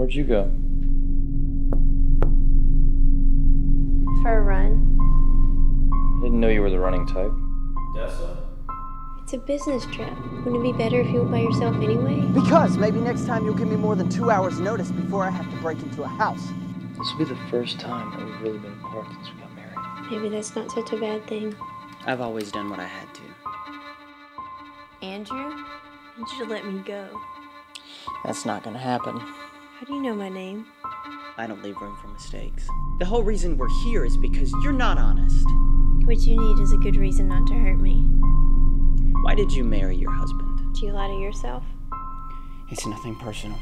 Where'd you go? For a run. I didn't know you were the running type. Dessa? It's a business trip. Wouldn't it be better if you went by yourself anyway? Because maybe next time you'll give me more than two hours notice before I have to break into a house. This will be the first time that we've really been apart since we got married. Maybe that's not such a bad thing. I've always done what I had to. Andrew, I need you to let me go. That's not gonna happen. How do you know my name? I don't leave room for mistakes. The whole reason we're here is because you're not honest. What you need is a good reason not to hurt me. Why did you marry your husband? Do you lie to yourself? It's nothing personal.